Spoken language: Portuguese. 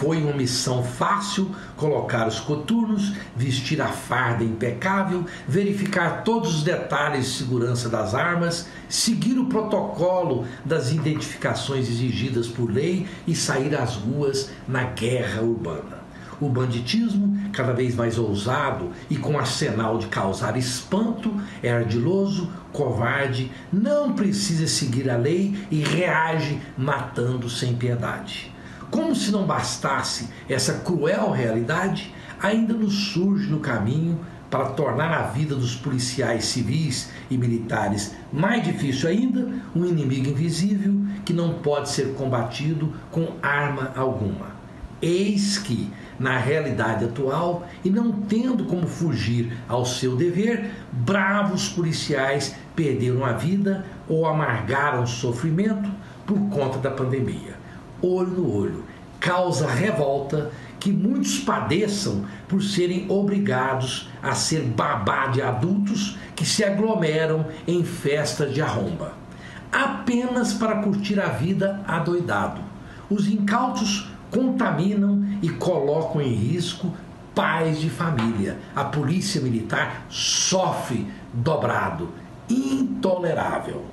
foi uma missão fácil colocar os coturnos, vestir a farda impecável, verificar todos os detalhes de segurança das armas, seguir o protocolo das identificações exigidas por lei e sair às ruas na guerra urbana. O banditismo, cada vez mais ousado e com arsenal de causar espanto, é ardiloso, covarde, não precisa seguir a lei e reage matando sem piedade. Como se não bastasse essa cruel realidade, ainda nos surge no caminho para tornar a vida dos policiais civis e militares mais difícil ainda, um inimigo invisível que não pode ser combatido com arma alguma. Eis que, na realidade atual, e não tendo como fugir ao seu dever, bravos policiais perderam a vida ou amargaram sofrimento por conta da pandemia olho no olho. Causa revolta que muitos padeçam por serem obrigados a ser babá de adultos que se aglomeram em festas de arromba, apenas para curtir a vida adoidado. Os incautos contaminam e colocam em risco pais de família. A polícia militar sofre dobrado. Intolerável.